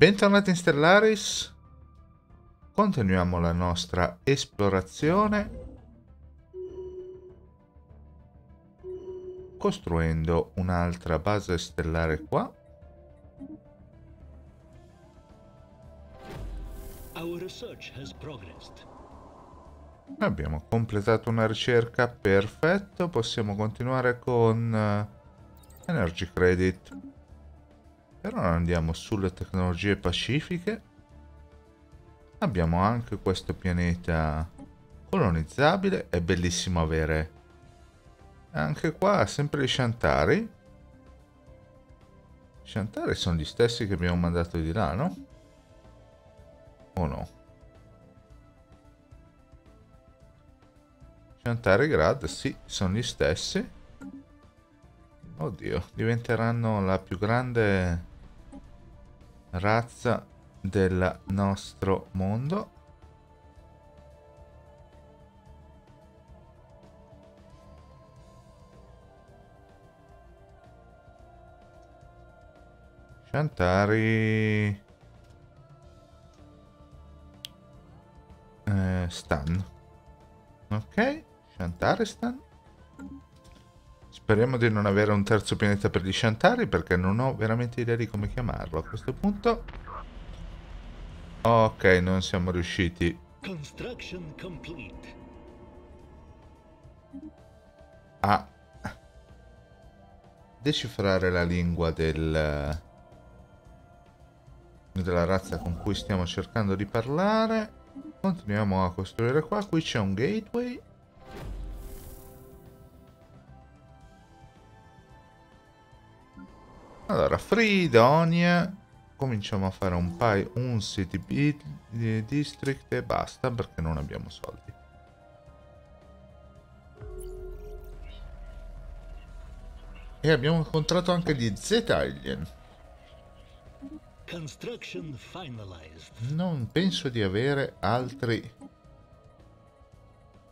Bentornati in Stellaris. Continuiamo la nostra esplorazione costruendo un'altra base stellare qua. Abbiamo completato una ricerca, perfetto, possiamo continuare con uh, Energy Credit. Però andiamo sulle tecnologie pacifiche. Abbiamo anche questo pianeta colonizzabile, è bellissimo avere anche qua sempre i Shantari. Shantari sono gli stessi che abbiamo mandato di là, no? O no? Shantari Grad, sì, sono gli stessi. Oddio, diventeranno la più grande razza del nostro mondo. Shantari... Eh, Stan. Ok, Shantari Stan. Speriamo di non avere un terzo pianeta per gli Shantari perché non ho veramente idea di come chiamarlo a questo punto. Ok, non siamo riusciti. A decifrare la lingua del della razza con cui stiamo cercando di parlare. Continuiamo a costruire qua. Qui c'è un gateway. Allora, Fridonia. Cominciamo a fare un paio, un city district e basta perché non abbiamo soldi. E abbiamo incontrato anche gli Z-Alien. Non penso di avere altri...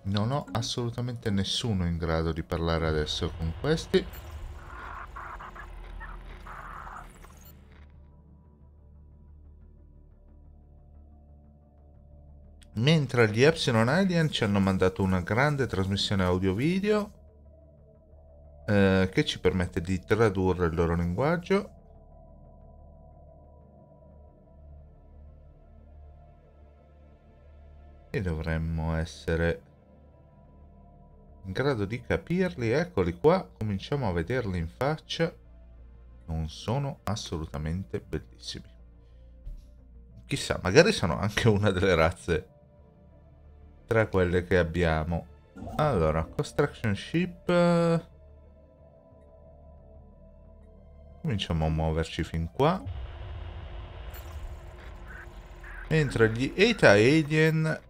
Non ho assolutamente nessuno in grado di parlare adesso con questi. Mentre gli Epsilon Alien ci hanno mandato una grande trasmissione audio-video eh, che ci permette di tradurre il loro linguaggio. E dovremmo essere in grado di capirli. Eccoli qua cominciamo a vederli in faccia non sono assolutamente bellissimi. Chissà magari sono anche una delle razze tra quelle che abbiamo. Allora construction ship. Cominciamo a muoverci fin qua. Mentre gli Eta Alien.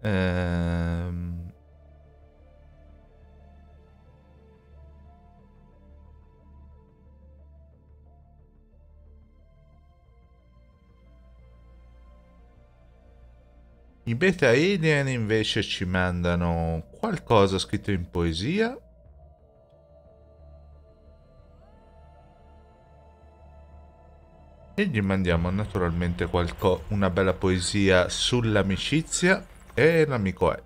Ehm... I beta alien invece ci mandano qualcosa scritto in poesia. E gli mandiamo naturalmente una bella poesia sull'amicizia. E l'amico è.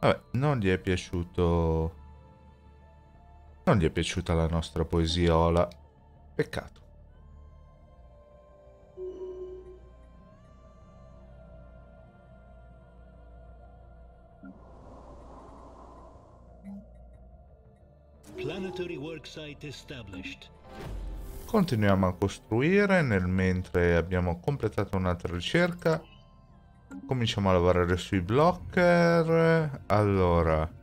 Vabbè, non gli è piaciuto... Non gli è piaciuta la nostra poesiola. Peccato. Continuiamo a costruire nel mentre abbiamo completato un'altra ricerca. Cominciamo a lavorare sui blocker. Allora.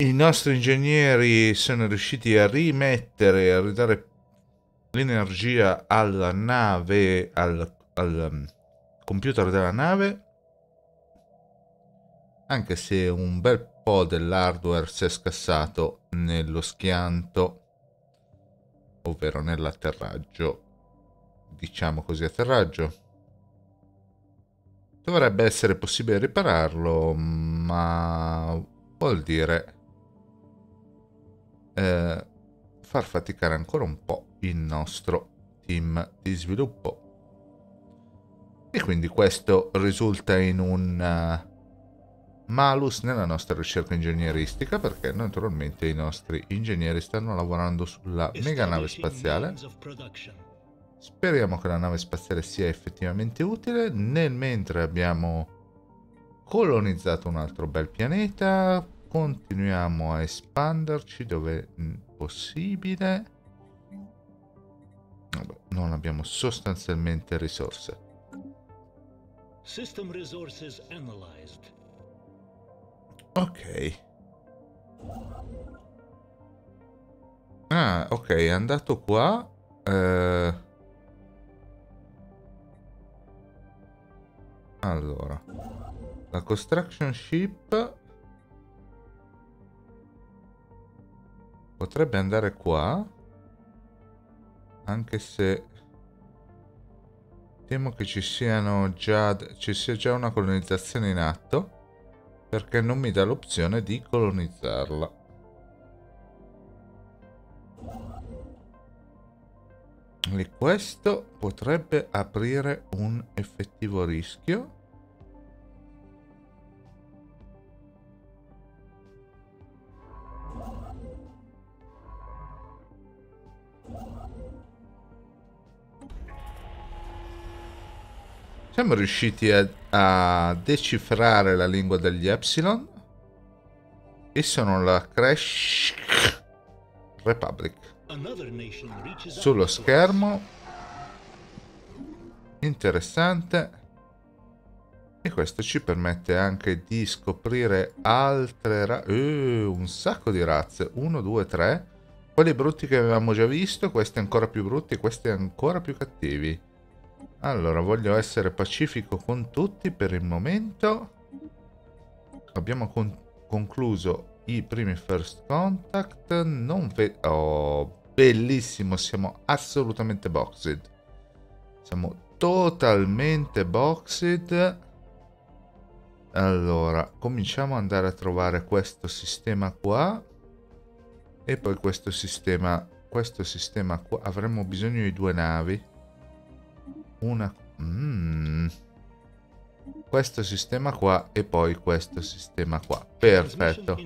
I nostri ingegneri sono riusciti a rimettere, a ridare l'energia alla nave, al, al um, computer della nave. Anche se un bel po' dell'hardware si è scassato nello schianto, ovvero nell'atterraggio, diciamo così atterraggio. Dovrebbe essere possibile ripararlo, ma vuol dire eh, far faticare ancora un po' il nostro team di sviluppo. E quindi questo risulta in un uh, malus nella nostra ricerca ingegneristica perché naturalmente i nostri ingegneri stanno lavorando sulla mega nave spaziale. Speriamo che la nave spaziale sia effettivamente utile. Nel mentre abbiamo colonizzato un altro bel pianeta. Continuiamo a espanderci dove possibile. Vabbè, non abbiamo sostanzialmente risorse. System resources analyzed. Ok. Ah, ok, è andato qua. Eh... Allora. La construction ship potrebbe andare qua. Anche se temo che ci siano già ci sia già una colonizzazione in atto perché non mi dà l'opzione di colonizzarla. E questo potrebbe aprire un effettivo rischio. Siamo riusciti a, a decifrare la lingua degli Epsilon. E sono la Crash Republic. Sullo schermo. Interessante. E questo ci permette anche di scoprire altre razze. Uh, un sacco di razze. 1, 2, 3. Quelli brutti che avevamo già visto. Questi ancora più brutti. Questi ancora più cattivi. Allora, voglio essere pacifico con tutti per il momento. Abbiamo con concluso i primi first contact. Non vedo... Oh, bellissimo, siamo assolutamente boxed. Siamo totalmente boxed. Allora, cominciamo ad andare a trovare questo sistema qua. E poi questo sistema... Questo sistema qua. Avremo bisogno di due navi una... Mm. Questo sistema qua e poi questo sistema qua. Perfetto.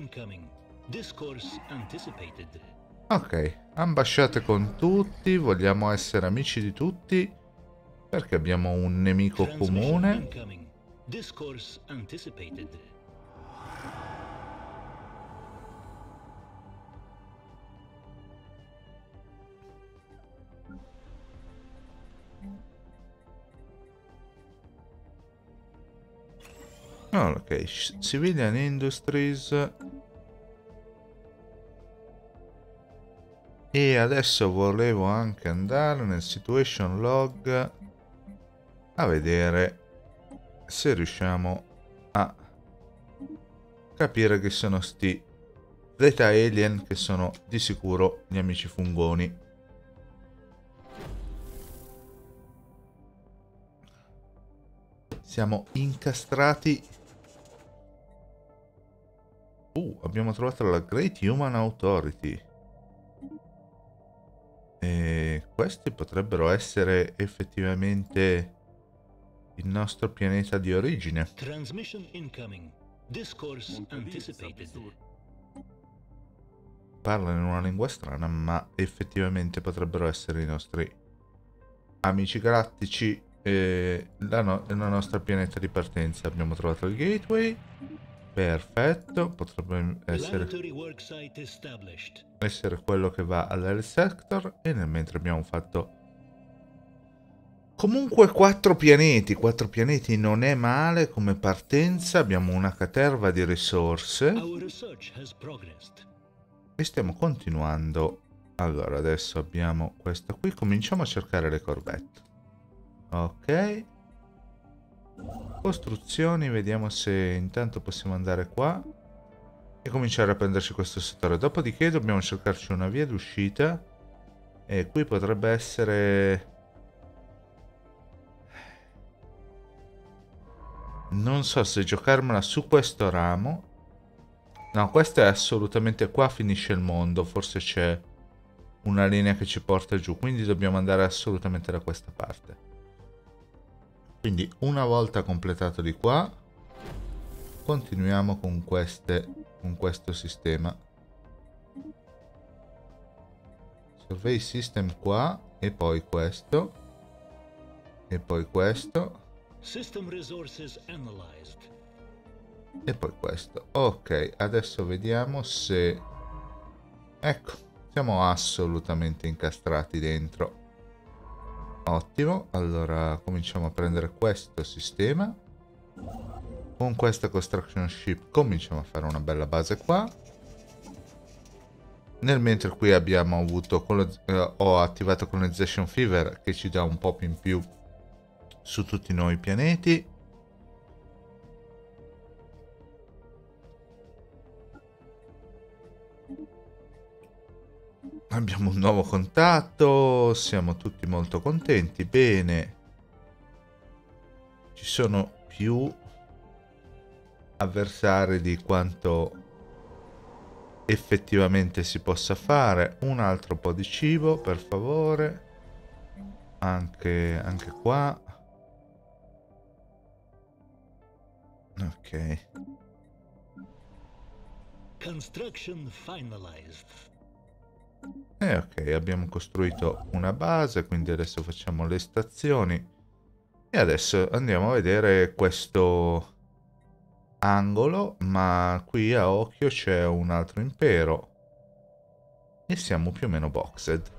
Ok, ambasciate con tutti, vogliamo essere amici di tutti perché abbiamo un nemico comune. Anticipated. ok, Civilian Industries. E adesso volevo anche andare nel situation log a vedere se riusciamo a capire che sono sti Zeta Alien che sono di sicuro gli amici fungoni. Siamo incastrati Uh, abbiamo trovato la Great Human Authority. E questi potrebbero essere effettivamente il nostro pianeta di origine. Transmission incoming. Discourse anticipated. Parlano in una lingua strana, ma effettivamente potrebbero essere i nostri amici galattici e la, no la nostra pianeta di partenza. Abbiamo trovato il gateway. Perfetto, potrebbe essere, essere quello che va all'L Sector e nel mentre abbiamo fatto comunque quattro pianeti, quattro pianeti non è male come partenza, abbiamo una caterva di risorse e stiamo continuando. Allora adesso abbiamo questo qui, cominciamo a cercare le corvette. Ok. Costruzioni, vediamo se intanto possiamo andare qua e cominciare a prenderci questo settore. Dopodiché dobbiamo cercarci una via d'uscita e qui potrebbe essere... Non so se giocarmela su questo ramo. No, questo è assolutamente qua finisce il mondo. Forse c'è una linea che ci porta giù. Quindi dobbiamo andare assolutamente da questa parte. Quindi una volta completato di qua, continuiamo con, queste, con questo sistema. Survey system qua e poi questo e poi questo System resources analyzed. E poi questo. Ok, adesso vediamo se... Ecco, siamo assolutamente incastrati dentro. Ottimo, allora cominciamo a prendere questo sistema. Con questa construction ship cominciamo a fare una bella base qua. Nel mentre qui abbiamo avuto, eh, ho attivato colonization fever che ci dà un po' più in più su tutti i nuovi pianeti. Abbiamo un nuovo contatto, siamo tutti molto contenti, bene. Ci sono più avversari di quanto effettivamente si possa fare. Un altro po' di cibo, per favore. Anche, anche qua. Ok. Construction finalized. E eh, ok, abbiamo costruito una base, quindi adesso facciamo le stazioni. E adesso andiamo a vedere questo angolo, ma qui a occhio c'è un altro impero. E siamo più o meno boxed.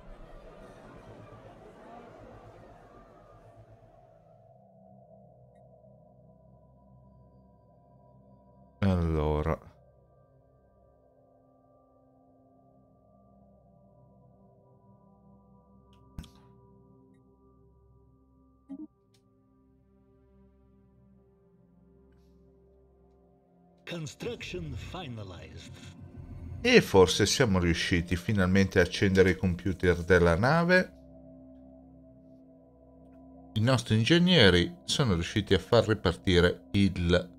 Allora. E forse siamo riusciti finalmente a accendere i computer della nave. I nostri ingegneri sono riusciti a far ripartire il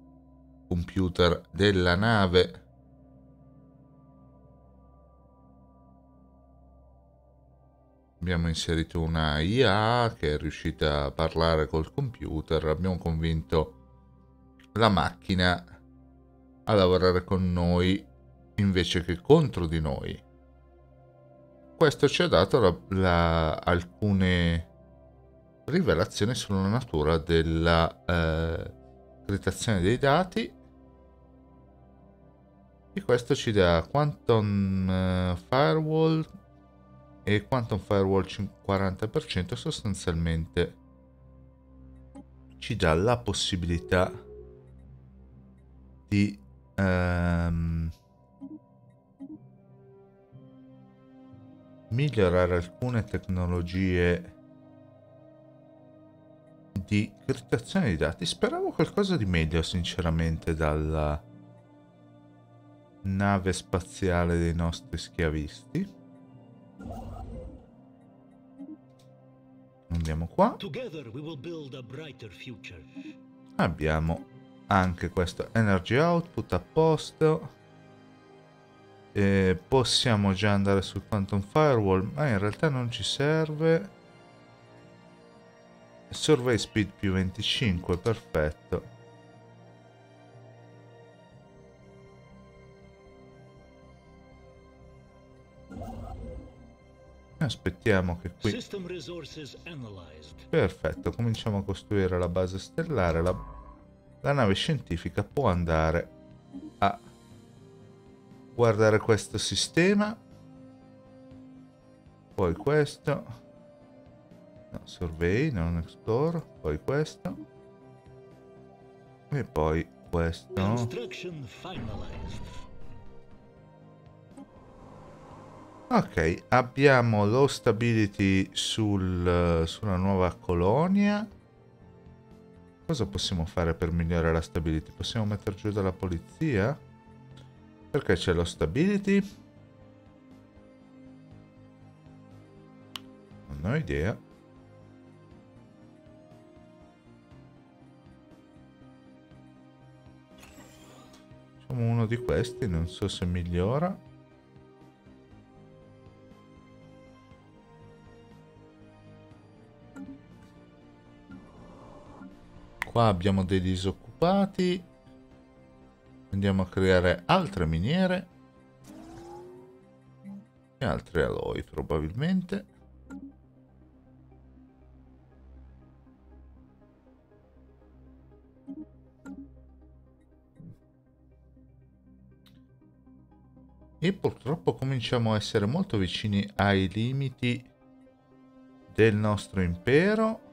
computer della nave. Abbiamo inserito una IA che è riuscita a parlare col computer, abbiamo convinto la macchina a lavorare con noi invece che contro di noi. Questo ci ha dato la, la, alcune rivelazioni sulla natura della eh, criptazione dei dati e questo ci dà Quantum uh, Firewall e Quantum Firewall 40% sostanzialmente ci dà la possibilità di um, migliorare alcune tecnologie di criptazione di dati. Speravo qualcosa di meglio sinceramente dalla nave spaziale dei nostri schiavisti. Andiamo qua. Abbiamo anche questo energy output a posto. E possiamo già andare sul quantum firewall, ma in realtà non ci serve. Survey speed più 25, perfetto. Aspettiamo che qui... Perfetto, cominciamo a costruire la base stellare. La, la nave scientifica può andare a guardare questo sistema. Poi questo. No, survey, non explore. Poi questo. E poi questo. Ok, abbiamo lo stability sul, sulla nuova colonia. Cosa possiamo fare per migliorare la stability? Possiamo mettere giù dalla polizia? Perché c'è lo stability? Non ho idea. Facciamo uno di questi, non so se migliora. Qua abbiamo dei disoccupati. Andiamo a creare altre miniere. E altri aloi probabilmente. E purtroppo cominciamo a essere molto vicini ai limiti del nostro impero.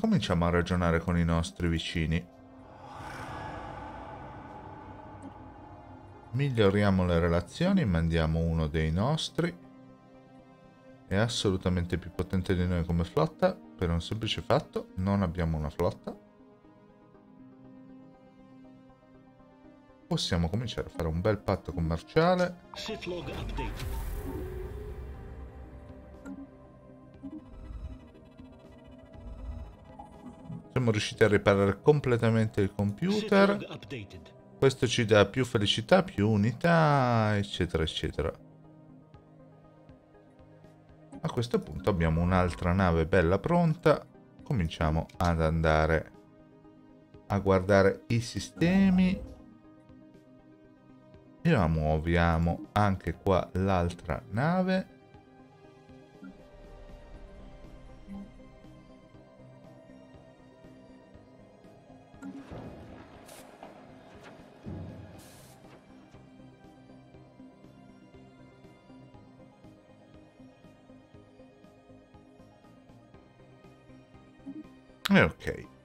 Cominciamo a ragionare con i nostri vicini. Miglioriamo le relazioni, mandiamo uno dei nostri. È assolutamente più potente di noi come flotta, per un semplice fatto, non abbiamo una flotta. possiamo cominciare a fare un bel patto commerciale. Siamo riusciti a riparare completamente il computer. Questo ci dà più felicità, più unità, eccetera, eccetera. A questo punto abbiamo un'altra nave bella pronta. Cominciamo ad andare a guardare i sistemi e la muoviamo anche qua l'altra nave e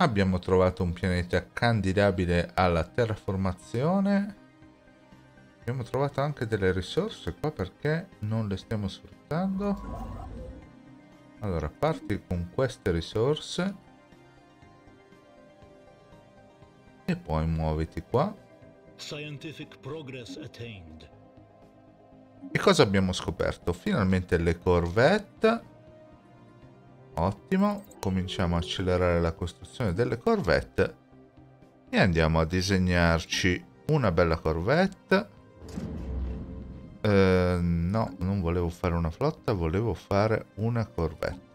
Abbiamo trovato un pianeta candidabile alla terraformazione. Abbiamo trovato anche delle risorse qua perché non le stiamo sfruttando. Allora, parti con queste risorse. E poi muoviti qua. E cosa abbiamo scoperto? Finalmente le corvette Ottimo, cominciamo a accelerare la costruzione delle corvette e andiamo a disegnarci una bella corvette. Eh, no, non volevo fare una flotta, volevo fare una corvette.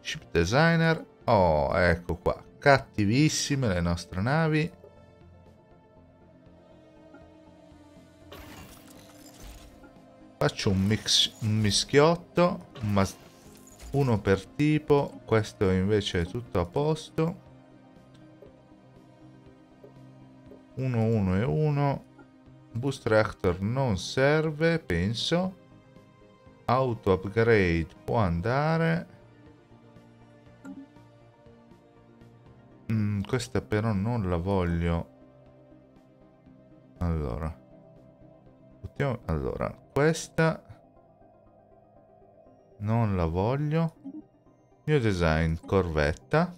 Ship designer, oh, ecco qua, cattivissime le nostre navi. Faccio un, mix, un mischiotto, un uno per tipo questo invece è tutto a posto. 1 1 e 1 boost reactor non serve penso. Auto upgrade può andare. Mm, questa però non la voglio. Allora. Allora questa non la voglio. Mio design, corvetta.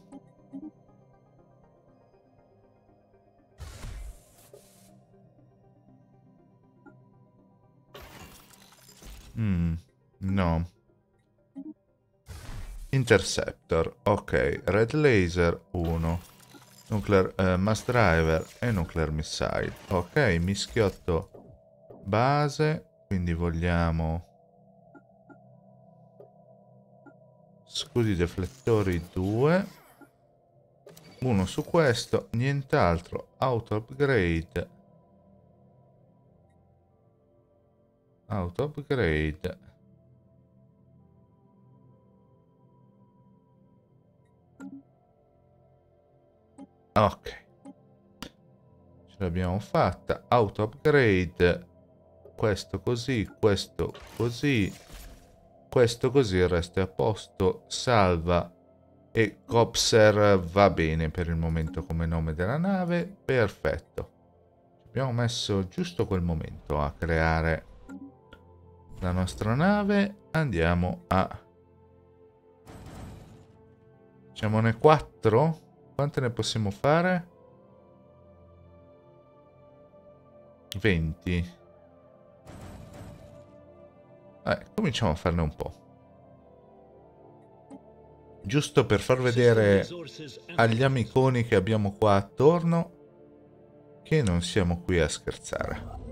Mm, no. Interceptor, ok. Red laser 1. Nuclear eh, mass driver e nuclear missile. Ok, mischiotto base. Quindi vogliamo scudi deflettori 2 uno su questo nient'altro. Auto upgrade. Auto upgrade. Ok. Ce l'abbiamo fatta. Auto upgrade. Questo così questo così questo così il resto è a posto, salva e Copser va bene per il momento come nome della nave, perfetto. abbiamo messo giusto quel momento a creare la nostra nave. Andiamo a... Facciamone 4? Quante ne possiamo fare? 20. Eh, cominciamo a farne un po' giusto per far vedere agli amiconi che abbiamo qua attorno che non siamo qui a scherzare.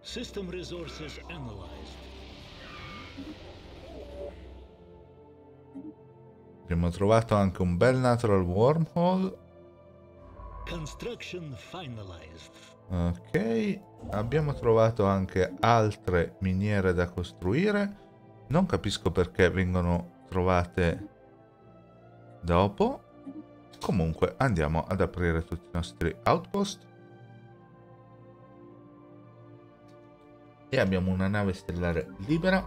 System resources analyzed. Abbiamo trovato anche un bel natural wormhole. Ok, abbiamo trovato anche altre miniere da costruire. Non capisco perché vengono trovate dopo. Comunque andiamo ad aprire tutti i nostri outpost. E abbiamo una nave stellare libera.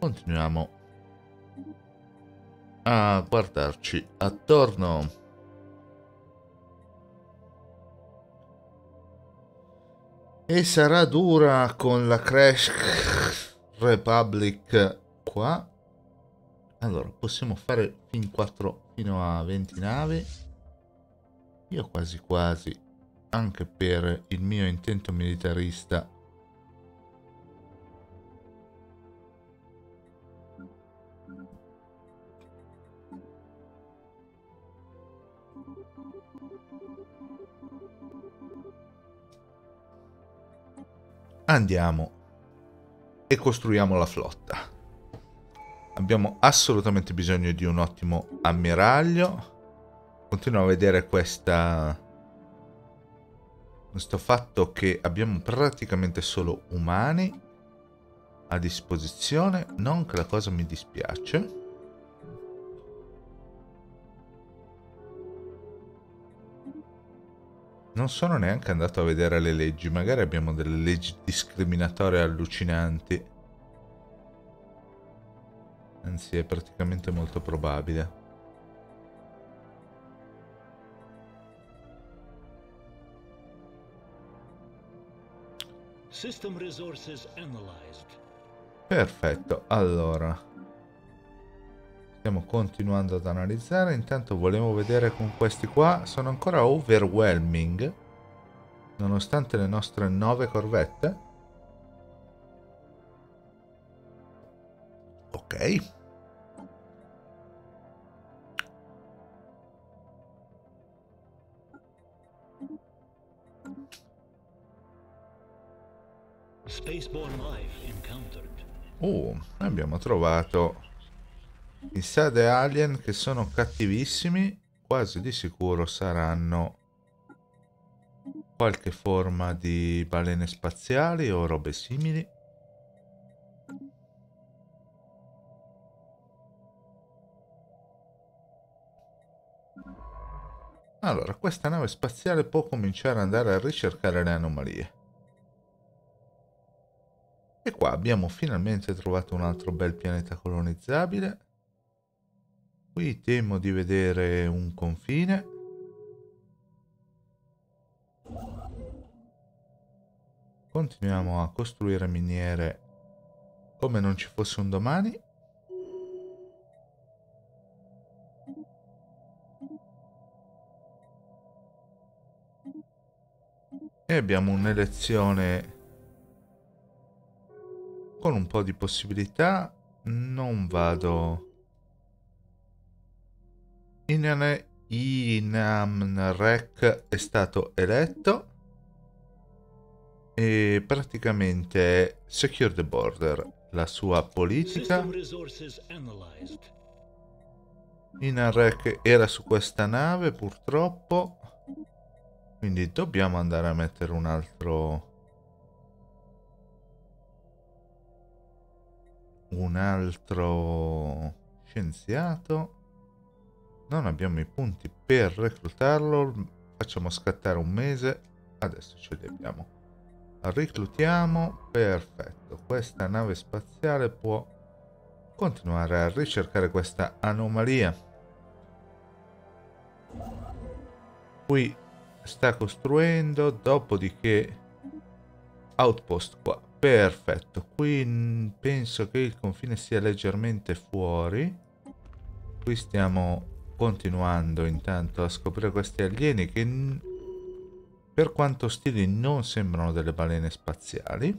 Continuiamo a guardarci attorno. E sarà dura con la Crash Republic qua. Allora, possiamo fare fin 4 fino a 20 navi. Io quasi quasi, anche per il mio intento militarista, andiamo e costruiamo la flotta. Abbiamo assolutamente bisogno di un ottimo ammiraglio. Continuo a vedere questa... Questo fatto che abbiamo praticamente solo umani a disposizione. Non che la cosa mi dispiace. Non sono neanche andato a vedere le leggi, magari abbiamo delle leggi discriminatorie allucinanti. Anzi, è praticamente molto probabile. Perfetto, allora Stiamo continuando ad analizzare. Intanto volevo vedere con questi qua. Sono ancora overwhelming. Nonostante le nostre nove corvette. Ok. Oh, abbiamo trovato i Sade Alien che sono cattivissimi, quasi di sicuro saranno qualche forma di balene spaziali o robe simili. Allora, questa nave spaziale può cominciare ad andare a ricercare le anomalie. E qua abbiamo finalmente trovato un altro bel pianeta colonizzabile. Qui temo di vedere un confine. Continuiamo a costruire miniere come non ci fosse un domani. E abbiamo un'elezione con un po' di possibilità. Non vado Inane Inamrek è stato eletto e praticamente Secure the Border, la sua politica. Inarek era su questa nave purtroppo, quindi dobbiamo andare a mettere un altro... Un altro scienziato. Non abbiamo i punti per reclutarlo. Facciamo scattare un mese. Adesso ce li abbiamo. Reclutiamo. Perfetto. Questa nave spaziale può continuare a ricercare questa anomalia. Qui sta costruendo, dopodiché outpost qua. Perfetto, qui penso che il confine sia leggermente fuori. Qui stiamo continuando intanto a scoprire questi alieni che per quanto ostili non sembrano delle balene spaziali.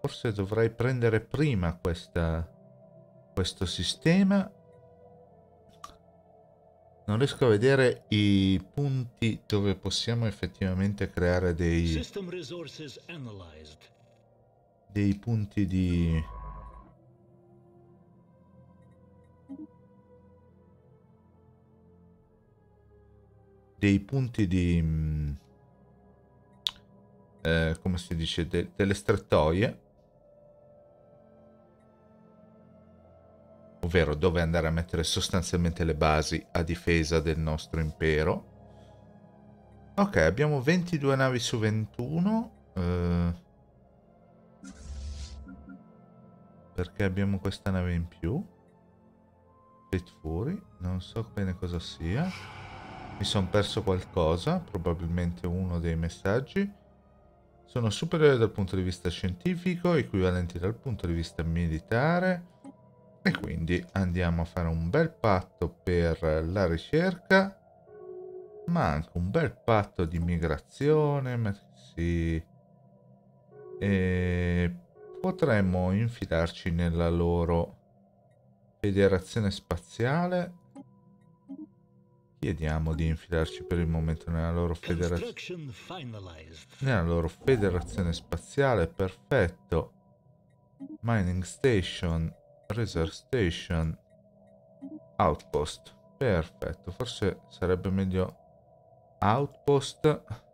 Forse dovrei prendere prima questa, questo sistema non riesco a vedere i punti dove possiamo effettivamente creare dei... dei punti di... dei punti di... Mm, eh, come si dice? De delle strettoie ovvero dove andare a mettere sostanzialmente le basi a difesa del nostro impero. Ok, abbiamo 22 navi su 21. Eh, perché abbiamo questa nave in più? Fate Fury, non so bene cosa sia. Mi sono perso qualcosa, probabilmente uno dei messaggi. Sono superiori dal punto di vista scientifico, equivalenti dal punto di vista militare e quindi andiamo a fare un bel patto per la ricerca, ma anche un bel patto di migrazione, sì. E potremmo infilarci nella loro federazione spaziale. Chiediamo di infilarci per il momento nella loro federazione. Nella loro federazione spaziale, perfetto. Mining Station Reserve Station Outpost perfetto forse sarebbe meglio Outpost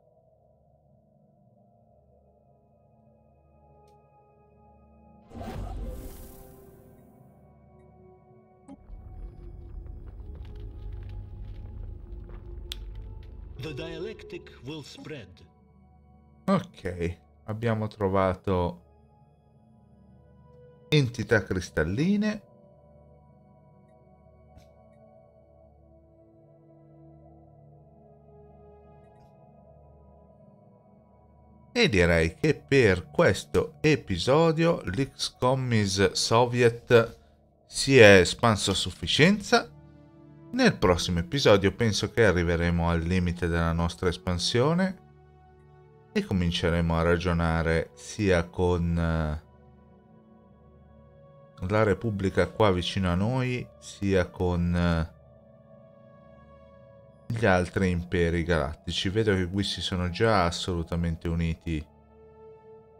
Ok, abbiamo trovato entità cristalline E direi che per questo episodio l'XCOMIS Soviet si è espanso a sufficienza. Nel prossimo episodio penso che arriveremo al limite della nostra espansione e cominceremo a ragionare sia con la Repubblica qua vicino a noi sia con eh, gli altri imperi galattici. Vedo che qui si sono già assolutamente uniti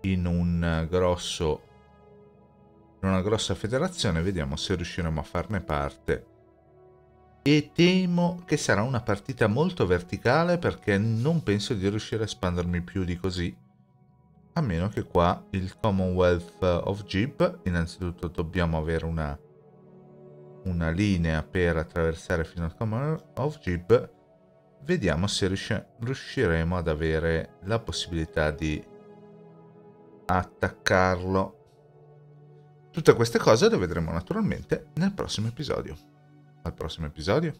in un grosso in una grossa federazione, vediamo se riusciremo a farne parte. E temo che sarà una partita molto verticale perché non penso di riuscire a espandermi più di così a meno che qua il Commonwealth of Jeep, innanzitutto dobbiamo avere una, una linea per attraversare fino al Commonwealth of Jeep, vediamo se riusciremo ad avere la possibilità di attaccarlo. Tutte queste cose le vedremo naturalmente nel prossimo episodio. Al prossimo episodio.